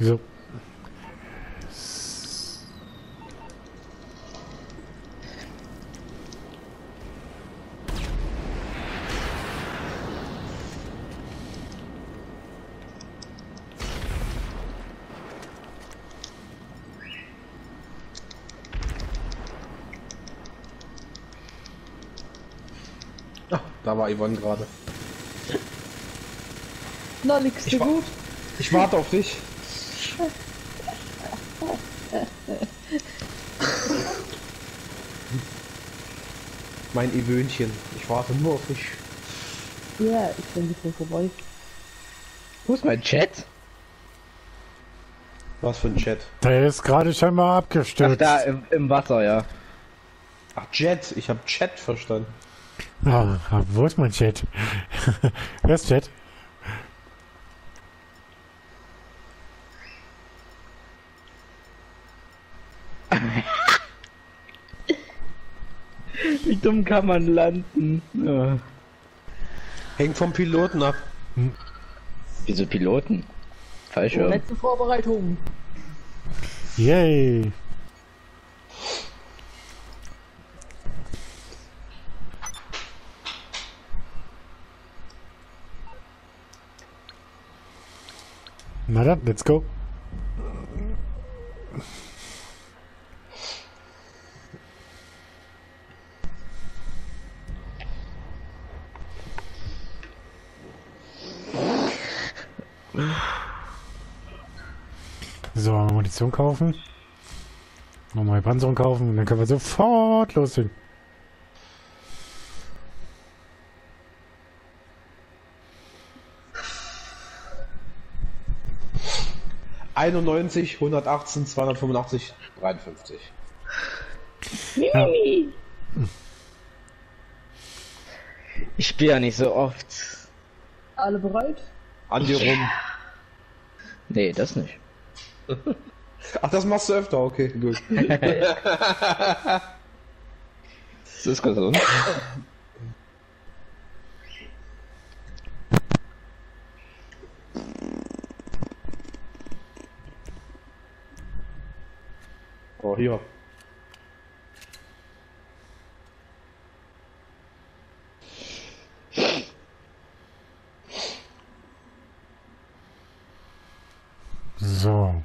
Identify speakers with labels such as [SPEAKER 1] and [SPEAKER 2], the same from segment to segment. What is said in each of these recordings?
[SPEAKER 1] So.
[SPEAKER 2] Ah, da war Yvonne gerade.
[SPEAKER 3] Na, nix
[SPEAKER 2] wa-
[SPEAKER 3] gut.
[SPEAKER 2] Ich warte auf dich. Mein Ewöhnchen. Ich warte nur auf dich.
[SPEAKER 3] Ja, ich bin nicht mehr vorbei.
[SPEAKER 4] Wo ist mein Chat?
[SPEAKER 2] Was für ein Chat?
[SPEAKER 1] Der ist gerade scheinbar
[SPEAKER 4] Ach,
[SPEAKER 1] abgestürzt.
[SPEAKER 4] da im, im Wasser, ja.
[SPEAKER 2] Ach, Jet. Ich habe Chat verstanden.
[SPEAKER 1] Ah, ah, wo ist mein Chat? Wer ist Chat?
[SPEAKER 4] Kann man landen? Ja.
[SPEAKER 2] Hängt vom Piloten ab.
[SPEAKER 4] Wieso Piloten? Fallschirm.
[SPEAKER 3] Letzte Vorbereitung.
[SPEAKER 1] Yay. Na dann, let's go. So, Munition kaufen. Nochmal Panzerung kaufen und dann können wir sofort loslegen.
[SPEAKER 2] einundneunzig, 118, 285, 53.
[SPEAKER 1] Ja.
[SPEAKER 4] Ich spiele ja nicht so oft.
[SPEAKER 3] Alle bereit?
[SPEAKER 2] An dir rum.
[SPEAKER 4] Nee, das nicht.
[SPEAKER 2] Ach, das machst du öfter, okay, gut.
[SPEAKER 4] Das ist gesund.
[SPEAKER 2] Oh, hier.
[SPEAKER 1] So.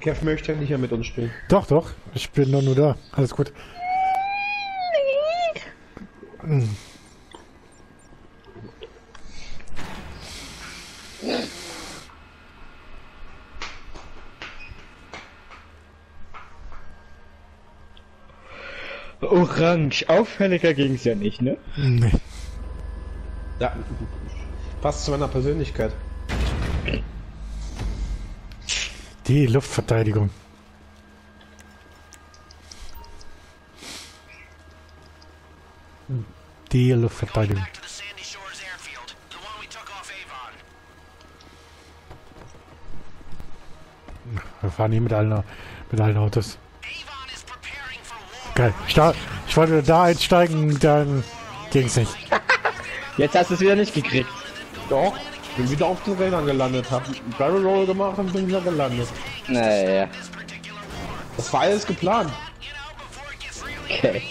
[SPEAKER 2] Kev möchte ja nicht mehr mit uns spielen.
[SPEAKER 1] Doch, doch. Ich bin doch nur da. Alles gut.
[SPEAKER 4] Orange. Auffälliger ging's ja nicht, ne?
[SPEAKER 1] Nee.
[SPEAKER 2] Ja. Passt zu meiner Persönlichkeit.
[SPEAKER 1] Die Luftverteidigung. Die Luftverteidigung. Wir fahren hier mit allen, mit allen Autos. Geil. Sta ich wollte da einsteigen, dann ging's nicht.
[SPEAKER 4] Jetzt hast du es wieder nicht gekriegt.
[SPEAKER 2] Doch. Bin wieder auf den Rädern gelandet, hab einen Barrel Roll gemacht und bin wieder gelandet.
[SPEAKER 4] Naja.
[SPEAKER 2] Das war alles geplant.
[SPEAKER 4] Okay.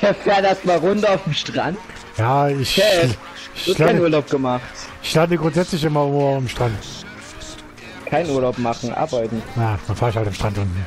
[SPEAKER 4] Der fährt erstmal runter auf dem Strand.
[SPEAKER 1] Ja, ich,
[SPEAKER 4] Okay.
[SPEAKER 1] ich,
[SPEAKER 4] Du hast keinen Urlaub gemacht.
[SPEAKER 1] ich lande grundsätzlich immer am Strand.
[SPEAKER 4] Kein Urlaub machen, arbeiten.
[SPEAKER 1] Na, dann fahre ich halt am Strand unten.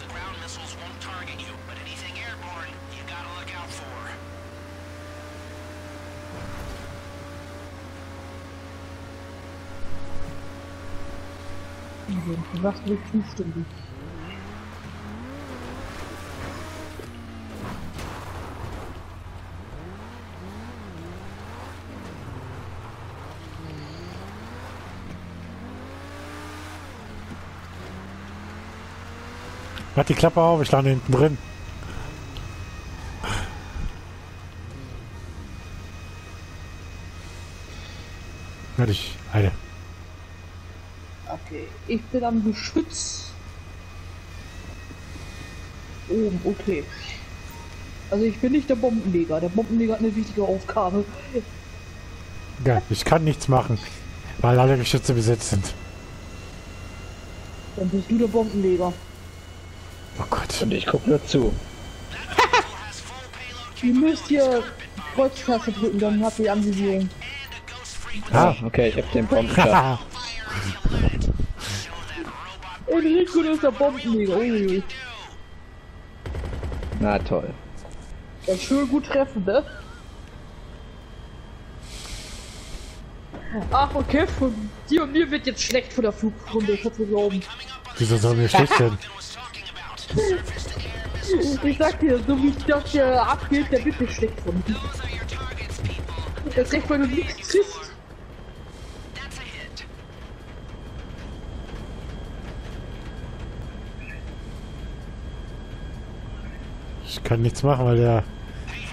[SPEAKER 5] the ground missiles won't target you, but anything airborne, you gotta look out for.
[SPEAKER 3] Was will zustimmen?
[SPEAKER 1] Mach die Klappe auf, ich lande hinten drin. Warte ich, Alter.
[SPEAKER 3] Okay, ich bin am Geschütz. Oben, okay. Also ich bin nicht der Bombenleger. Der Bombenleger hat eine wichtige Aufgabe.
[SPEAKER 1] Ja, ich kann nichts machen, weil alle Geschütze besetzt sind.
[SPEAKER 3] Dann bist du der Bombenleger.
[SPEAKER 1] Oh.
[SPEAKER 4] Und ich guck nur zu.
[SPEAKER 3] Ihr müsst hier Kreuztaste drücken, dann habt ihr Anvisierung.
[SPEAKER 1] Ah,
[SPEAKER 4] Okay, ich hab den
[SPEAKER 1] haha.
[SPEAKER 3] Enrico, ist der Bombenleger. Ui.
[SPEAKER 4] Na toll.
[SPEAKER 3] Das schön gut treffen, ne? Ach, okay, von dir und mir wird jetzt schlecht von der Flugrunde, kannst du glauben.
[SPEAKER 1] Wieso soll mir schlecht werden?
[SPEAKER 3] Ich sag dir, so wie das hier abgeht, der wird nicht schlecht von mir. Das ist echt, weil du nichts
[SPEAKER 5] hit.
[SPEAKER 1] Ich kann nichts machen, weil der...
[SPEAKER 5] Hey,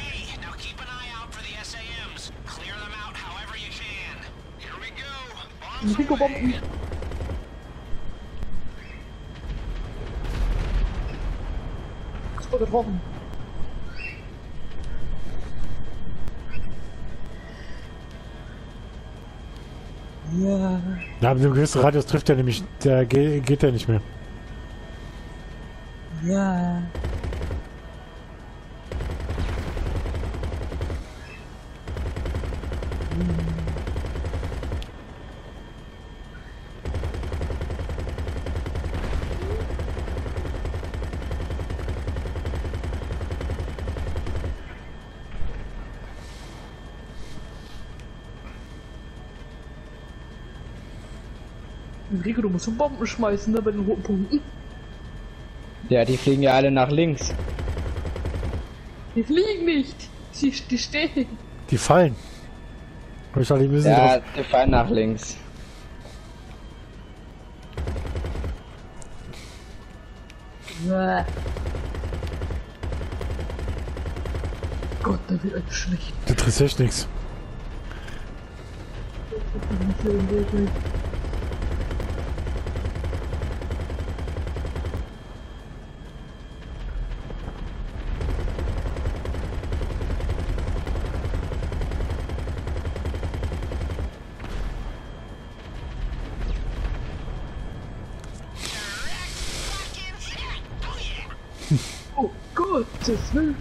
[SPEAKER 5] hey,
[SPEAKER 3] getroffen. Ja.
[SPEAKER 1] Ja, aber einen gewissen Radius trifft er nämlich, der ge geht er nicht mehr.
[SPEAKER 3] Ja. Enrico, du musst so Bomben schmeißen, ne, bei den roten Punkten.
[SPEAKER 4] Ja, die fliegen ja alle nach links.
[SPEAKER 3] Die fliegen nicht. Sie die stehen.
[SPEAKER 1] Die fallen. Ich soll die müssen
[SPEAKER 4] Ja,
[SPEAKER 1] drauf.
[SPEAKER 4] die fallen nach links.
[SPEAKER 3] Bäh. Gott, da wird ein schlecht.
[SPEAKER 1] Das interessiert nichts.
[SPEAKER 3] to smooth.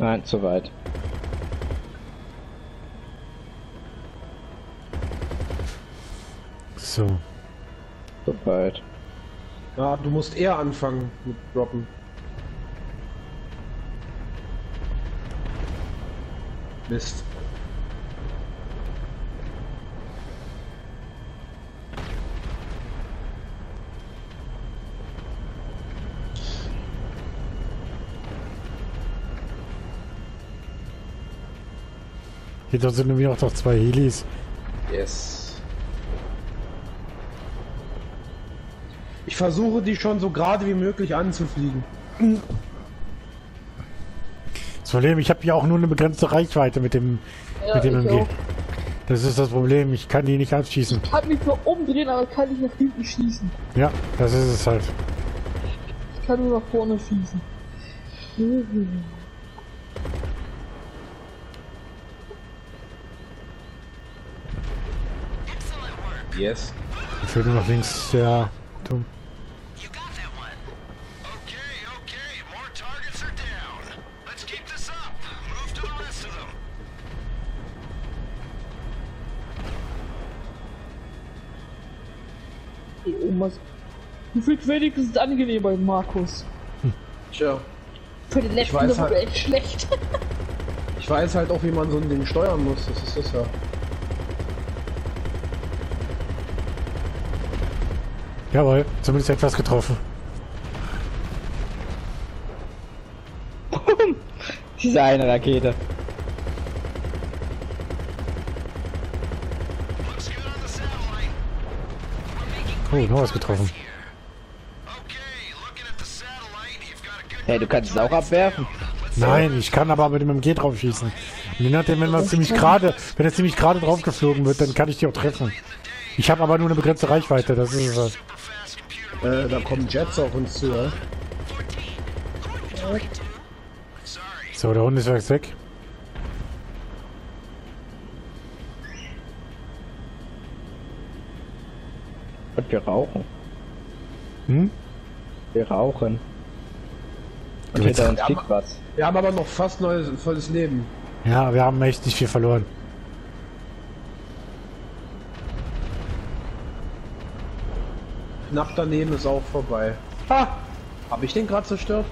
[SPEAKER 4] Nein, zu weit.
[SPEAKER 1] So.
[SPEAKER 4] Zu weit.
[SPEAKER 2] Ja, du musst eher anfangen mit Droppen. Mist.
[SPEAKER 1] Hier sind nämlich auch noch zwei Helis.
[SPEAKER 2] Yes. Ich versuche die schon so gerade wie möglich anzufliegen.
[SPEAKER 1] Das Problem, ich habe ja auch nur eine begrenzte Reichweite mit dem,
[SPEAKER 3] Ja,
[SPEAKER 1] mit dem MG.
[SPEAKER 3] auch.
[SPEAKER 1] Das ist das Problem, ich kann die nicht abschießen.
[SPEAKER 3] Ich kann mich nur umdrehen, aber kann nicht nach hinten schießen.
[SPEAKER 1] Ja, das ist es halt.
[SPEAKER 3] Ich kann nur nach vorne schießen.
[SPEAKER 2] Yes.
[SPEAKER 1] Ich fehlt nur noch links der Turm.
[SPEAKER 5] You got that one. Okay, okay. More targets are down. Let's keep this up. Move to the rest of them.
[SPEAKER 3] Die Omas. Die fliegt wenigstens angenehm bei Markus.
[SPEAKER 2] Tja.
[SPEAKER 3] Für den letzten
[SPEAKER 2] weiß
[SPEAKER 3] wurde
[SPEAKER 2] halt-
[SPEAKER 3] echt schlecht.
[SPEAKER 2] Ich weiß halt auch, wie man so ein Ding steuern muss. Das ist das ja.
[SPEAKER 1] Jawohl, zumindest etwas getroffen.
[SPEAKER 4] Diese eine Rakete.
[SPEAKER 1] Oh, noch was getroffen.
[SPEAKER 4] Hey, du kannst es auch abwerfen.
[SPEAKER 1] Nein, ich kann aber mit dem MG drauf schießen. Je nachdem, wenn man ziemlich gerade, wenn er ziemlich gerade drauf geflogen wird, dann kann ich die auch treffen. Ich habe aber nur eine begrenzte Reichweite, das ist es
[SPEAKER 2] Äh, da kommen Jets auf uns zu, ja?
[SPEAKER 5] 14. Going to 22. Sorry.
[SPEAKER 1] So, der Hund ist jetzt weg.
[SPEAKER 4] Und wir rauchen.
[SPEAKER 1] Hm?
[SPEAKER 4] Wir rauchen. Und hinter uns fliegt was.
[SPEAKER 2] Wir haben aber noch fast neues, volles Leben.
[SPEAKER 1] Ja, wir haben echt nicht viel verloren.
[SPEAKER 2] Knapp daneben ist auch vorbei. Ha! Hab ich den gerade zerstört?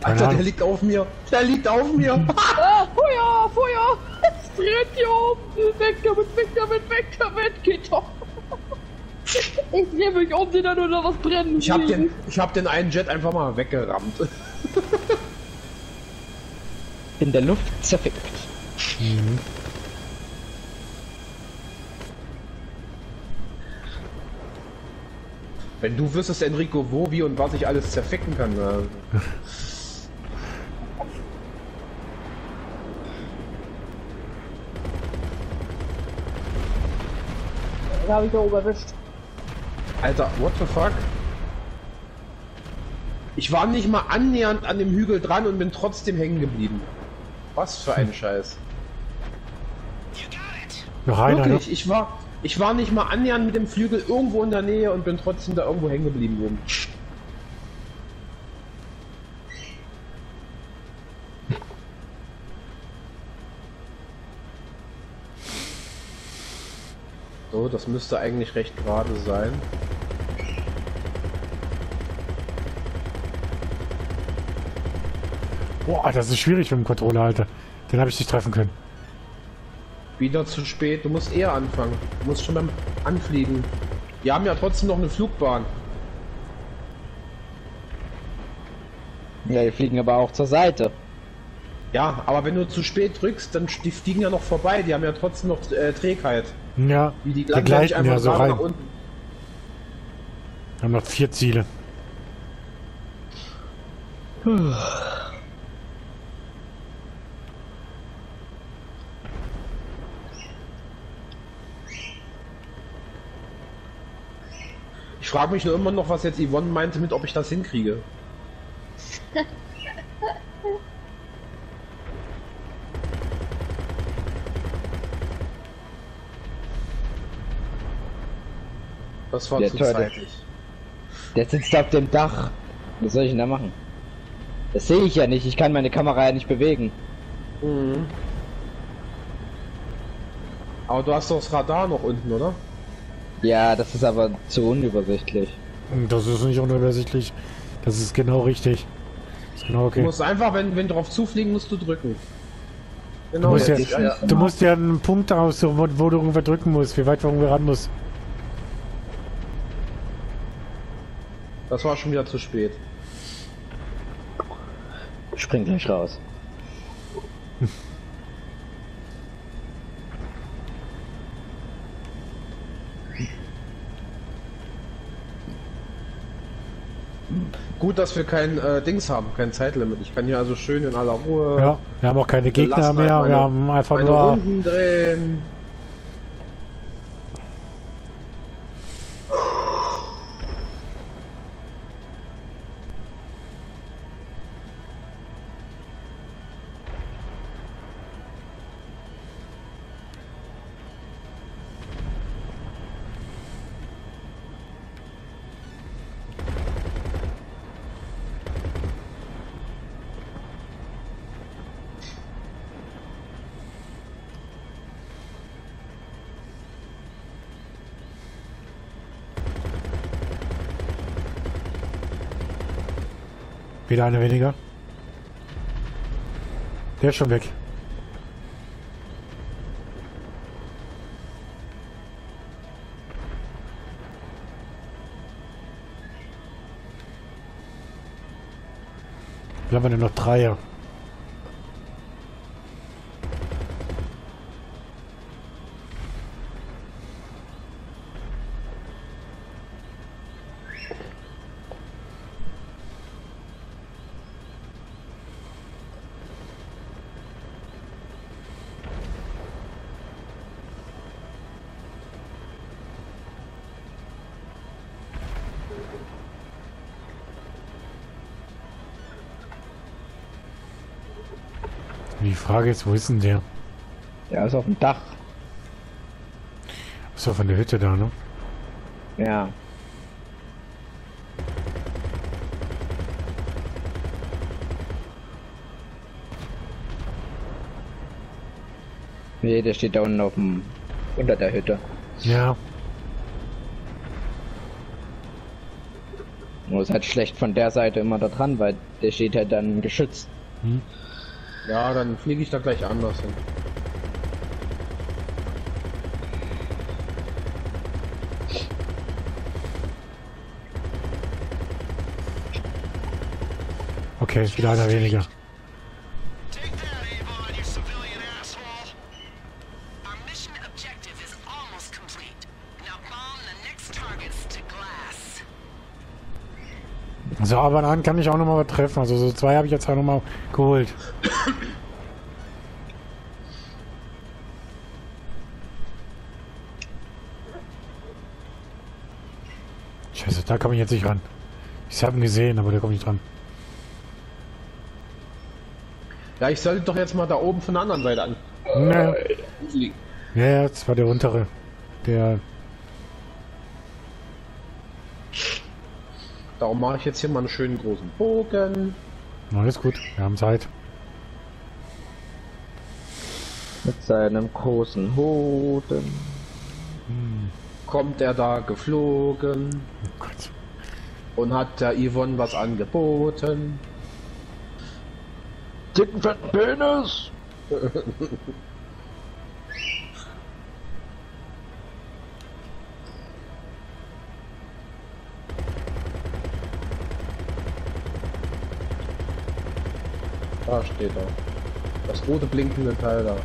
[SPEAKER 1] Keine
[SPEAKER 2] Alter, der liegt auf mir. Der liegt auf mir.
[SPEAKER 3] Ah, Feuer, Feuer! Es brennt hier oben! Weg damit, weg damit, weg damit! Geht doch! Ich drehe mich um, sehe da nur noch was brennen.
[SPEAKER 2] Ich hab den, ich hab den einen Jet einfach mal weggerammt.
[SPEAKER 4] In der Luft zerfickt.
[SPEAKER 2] Wenn du wüsstest, Enrico, wo, wie und was ich alles zerficken kann. äh,
[SPEAKER 3] Da hab ich auch erwischt.
[SPEAKER 2] Alter, what the fuck? Ich war nicht mal annähernd an dem Hügel dran und bin trotzdem hängen geblieben. Was für ein Scheiß.
[SPEAKER 5] You got it.
[SPEAKER 1] Noch einer, ne?
[SPEAKER 2] Wirklich, ich war, ich war nicht mal annähernd mit dem Flügel irgendwo in der Nähe und bin trotzdem da irgendwo hängen geblieben oben. So, das müsste eigentlich recht gerade sein.
[SPEAKER 1] Boah, das ist schwierig mit dem Controller, Alter. Den habe ich nicht treffen können.
[SPEAKER 2] Wieder zu spät, du musst eher anfangen. Du musst schon beim Anfliegen. Wir haben ja trotzdem noch eine Flugbahn.
[SPEAKER 4] Ja, die fliegen aber auch zur Seite.
[SPEAKER 2] Ja, aber wenn du zu spät drückst, dann die fliegen ja noch vorbei. Die haben ja trotzdem noch äh, Trägheit.
[SPEAKER 1] Ja,
[SPEAKER 2] Wie die
[SPEAKER 1] die gleiten ja so rein.
[SPEAKER 2] nach unten.
[SPEAKER 1] Wir haben noch vier Ziele.
[SPEAKER 2] Ich frage mich nur immer noch, was jetzt Yvonne meinte mit, ob ich das hinkriege. Das war
[SPEAKER 4] Der
[SPEAKER 2] zu zeitig.
[SPEAKER 4] Der sitzt auf dem Dach. Was soll ich denn da machen? Das sehe ich ja nicht. Ich kann meine Kamera ja nicht bewegen.
[SPEAKER 2] Mhm. Aber du hast doch das Radar noch unten, oder?
[SPEAKER 4] Ja, das ist aber zu unübersichtlich.
[SPEAKER 1] Das ist nicht unübersichtlich. Das ist genau richtig. Das ist genau
[SPEAKER 2] Du
[SPEAKER 1] okay.
[SPEAKER 2] musst einfach, wenn, wenn drauf zufliegen, musst du drücken.
[SPEAKER 1] Du
[SPEAKER 2] Genau.
[SPEAKER 1] musst ja,
[SPEAKER 2] ja,
[SPEAKER 1] du musst ja einen Punkt aussuchen, wo, wo du irgendwo drücken musst, wie weit du irgendwo ran musst.
[SPEAKER 2] Das war schon wieder zu spät.
[SPEAKER 4] Spring gleich raus.
[SPEAKER 2] Gut, dass wir kein äh, Dings haben, kein Zeitlimit. Ich kann hier also schön in aller Ruhe
[SPEAKER 1] Ja, wir haben auch keine Gegner mehr.
[SPEAKER 2] meine-
[SPEAKER 1] wir haben einfach nur.
[SPEAKER 2] Runden drehen.
[SPEAKER 1] Wieder eine weniger. Der ist schon weg. Wir haben nur noch Dreier. Frage ist, wo ist denn der?
[SPEAKER 4] Der ist auf dem Dach.
[SPEAKER 1] Ist von der Hütte da, ne?
[SPEAKER 4] Ja. Nee, der steht da unten auf dem unter der Hütte.
[SPEAKER 1] Ja.
[SPEAKER 4] Nur ist halt schlecht von der Seite immer da dran, weil der steht halt dann geschützt.
[SPEAKER 2] Ja, dann fliege ich da gleich anders hin.
[SPEAKER 1] Okay, wieder einer weniger. Also aber an kann ich auch noch mal was treffen. Also so zwei habe ich jetzt auch noch mal geholt. Scheiße, da komme ich jetzt nicht ran. Ich habe ihn gesehen, aber da komme ich nicht dran.
[SPEAKER 2] Ja, ich sollte doch jetzt mal da oben von der anderen Seite an.
[SPEAKER 1] Ne,
[SPEAKER 2] fliegen.
[SPEAKER 1] ja, ja, das war der untere. Der.
[SPEAKER 2] Darum mache ich jetzt hier mal einen schönen großen Bogen.
[SPEAKER 1] Alles gut, wir haben Zeit.
[SPEAKER 4] Mit seinem großen Hoden.
[SPEAKER 2] Kommt er da geflogen
[SPEAKER 1] Oh Gott.
[SPEAKER 2] und hat der Yvonne was angeboten.
[SPEAKER 4] Dicken fetten Penis!
[SPEAKER 2] Da steht er. Das rote blinkende Teil da.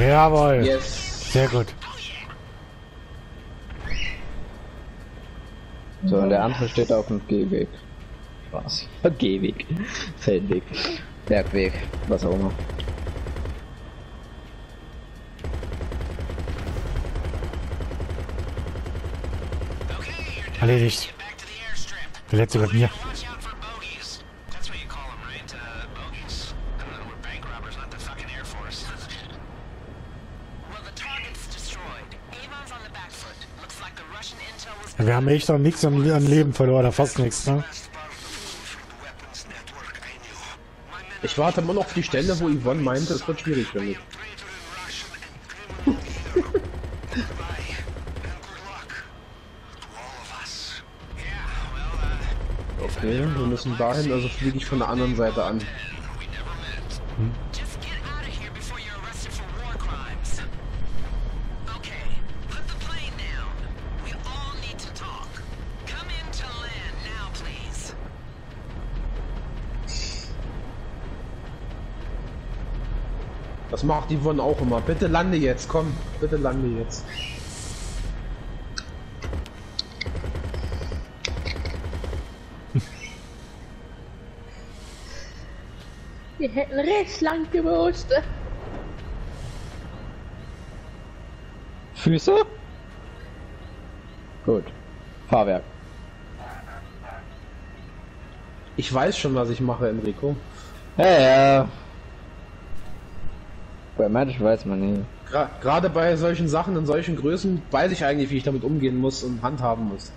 [SPEAKER 1] Jawohl.
[SPEAKER 2] Yes.
[SPEAKER 1] Sehr gut.
[SPEAKER 4] So, und der andere steht auf dem Gehweg. Was? Gehweg. Feldweg. Bergweg. Was auch immer.
[SPEAKER 1] Erledigt. Der letzte bei mir. Wir haben echt noch nichts an, an Leben verloren, oder fast nichts, ne?
[SPEAKER 2] Ich warte immer noch auf die Stelle, wo Yvonne meinte, es wird schwierig für mich. Okay, wir müssen dahin, also fliege ich von der anderen Seite an. Das macht die Won auch immer. Bitte lande jetzt, komm. Bitte lande jetzt.
[SPEAKER 3] Wir hätten recht lang gewusst.
[SPEAKER 4] Füße? Gut. Fahrwerk.
[SPEAKER 2] Ich weiß schon, was ich mache, Enrico.
[SPEAKER 4] Ja, ja. Bei manchen weiß man nie.
[SPEAKER 2] Gra- Gerade bei solchen Sachen in solchen Größen weiß ich eigentlich, wie ich damit umgehen muss und handhaben muss.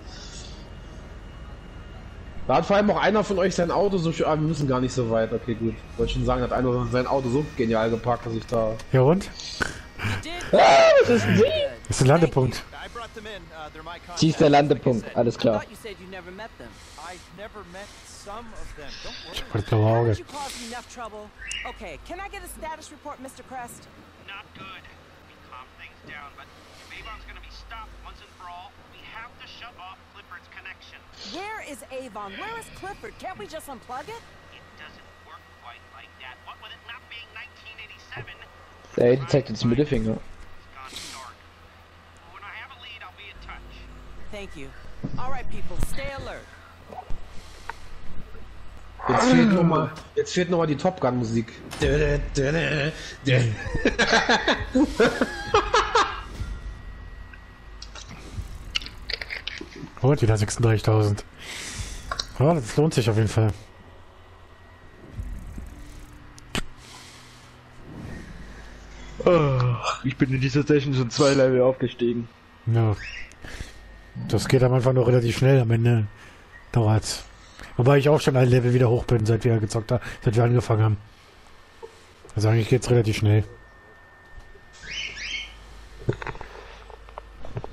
[SPEAKER 2] Da hat vor allem auch einer von euch sein Auto so schön. Ah, wir müssen gar nicht so weit. Okay, gut. Wollte schon sagen, hat einer sein Auto so genial geparkt, dass ich da.
[SPEAKER 1] Ja und?
[SPEAKER 4] Was ist denn
[SPEAKER 1] Das ist ein Landepunkt.
[SPEAKER 6] Uh,
[SPEAKER 4] Sie ist der Landepunkt, alles klar.
[SPEAKER 7] Thought you said you never met them.
[SPEAKER 6] I've never met some of them. Don't worry.
[SPEAKER 1] Das blaue
[SPEAKER 7] Did you cause enough trouble? Okay, can I get a status report, Mr. Crest?
[SPEAKER 5] Not good. We calm things down, but Avon's gonna be stopped once and for all, we have to shut off Clifford's connection.
[SPEAKER 7] Where is Avon? Where is Clifford? Can't we just unplug it?
[SPEAKER 5] It doesn't work quite like that. What with it not being 1987,
[SPEAKER 4] Der Edi zeigt jetzt Mittelfinger.
[SPEAKER 5] it's gone dark. When I have a lead, I'll be in touch.
[SPEAKER 7] Thank you. All right, people, stay alert.
[SPEAKER 2] Jetzt fehlt nur mal, jetzt fehlt noch mal die Top Gun Musik.
[SPEAKER 1] Oh, wieder 36.000. Ja, das lohnt sich auf jeden Fall.
[SPEAKER 4] Ich bin in dieser Session schon zwei Level aufgestiegen.
[SPEAKER 1] Ja. Das geht am Anfang noch relativ schnell, am Ende dauert's. Wobei ich auch schon ein Level wieder hoch bin, seit wir gezockt haben, seit wir angefangen haben. Also eigentlich geht's relativ schnell.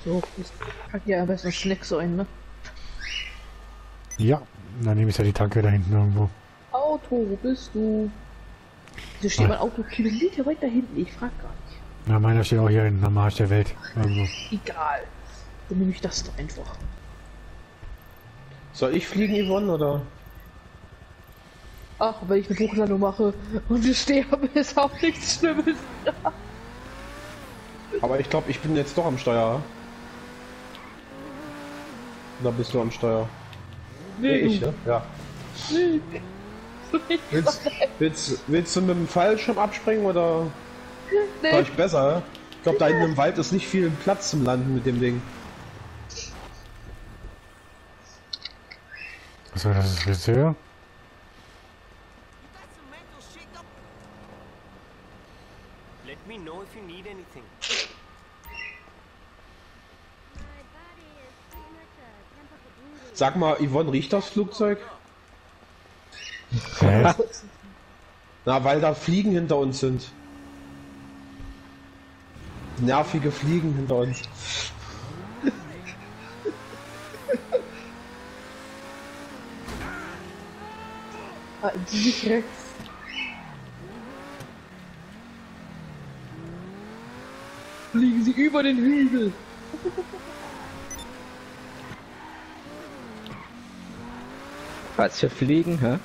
[SPEAKER 3] So, jetzt pack dir am besten so ein, ne?
[SPEAKER 1] Ja, dann nehme ich ja die Tanke da hinten irgendwo.
[SPEAKER 3] Auto, wo bist du? Wieso steht mein Auto Kilometer weiter hinten? Ich frag gar nicht.
[SPEAKER 1] Na, meiner steht auch hier hinten am Arsch der Welt. Irgendwo.
[SPEAKER 3] Egal. Dann nehme ich das doch einfach.
[SPEAKER 2] Soll ich fliegen, Yvonne, oder?
[SPEAKER 3] Ach, wenn ich eine Buchlandung mache und wir sterben, ist auch nichts Schlimmes.
[SPEAKER 2] Aber ich glaube, ich bin jetzt doch am Steuer. Da bist du am Steuer.
[SPEAKER 3] Nee,
[SPEAKER 2] ich, ne? Ja. Willst, willst, willst du mit dem Fallschirm abspringen oder
[SPEAKER 3] Nee.
[SPEAKER 2] war ich besser? Ich glaube, da hinten im Wald ist nicht viel Platz zum Landen mit dem Ding.
[SPEAKER 1] Was war das jetzt hier?
[SPEAKER 6] Let me know if you need anything.
[SPEAKER 2] Sag mal, Yvonne, riecht das Flugzeug?
[SPEAKER 1] Hä?
[SPEAKER 2] Na, weil da Fliegen hinter uns sind. Nervige Fliegen hinter uns.
[SPEAKER 3] Sie sich rechts. Fliegen Sie über den Hügel.
[SPEAKER 4] Was für Fliegen, hä?